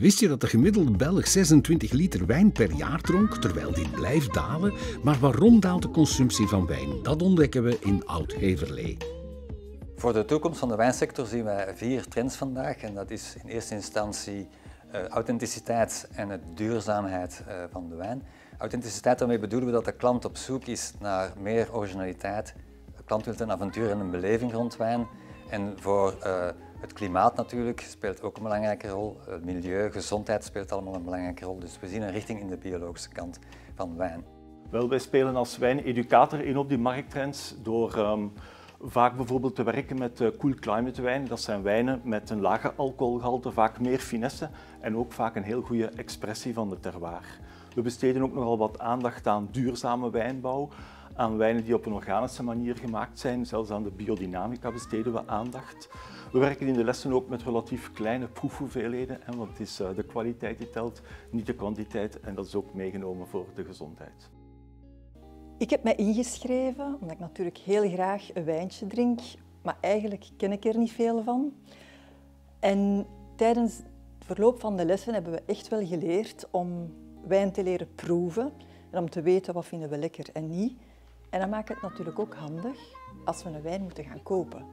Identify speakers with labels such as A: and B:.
A: Wist je dat de gemiddelde Belg 26 liter wijn per jaar dronk, terwijl dit blijft dalen? Maar waarom daalt de consumptie van wijn? Dat ontdekken we in Oud-Heverlee.
B: Voor de toekomst van de wijnsector zien wij vier trends vandaag. En dat is in eerste instantie uh, authenticiteit en de duurzaamheid uh, van de wijn. Authenticiteit, daarmee bedoelen we dat de klant op zoek is naar meer originaliteit. De klant wil een avontuur en een beleving rond wijn. En voor uh, het klimaat natuurlijk speelt ook een belangrijke rol. Het milieu, gezondheid speelt allemaal een belangrijke rol. Dus we zien een richting in de biologische kant van wijn.
C: Wel, wij spelen als wijneducator in op die markttrends door um, vaak bijvoorbeeld te werken met uh, cool climate wijn. Dat zijn wijnen met een lage alcoholgehalte, vaak meer finesse en ook vaak een heel goede expressie van de terroir. We besteden ook nogal wat aandacht aan duurzame wijnbouw, aan wijnen die op een organische manier gemaakt zijn. Zelfs aan de biodynamica besteden we aandacht. We werken in de lessen ook met relatief kleine proefhoeveelheden, want het is de kwaliteit die telt, niet de kwantiteit. En dat is ook meegenomen voor de gezondheid.
D: Ik heb mij ingeschreven omdat ik natuurlijk heel graag een wijntje drink, maar eigenlijk ken ik er niet veel van. En tijdens het verloop van de lessen hebben we echt wel geleerd om wijn te leren proeven en om te weten wat vinden we lekker en niet. En dan maakt het natuurlijk ook handig als we een wijn moeten gaan kopen.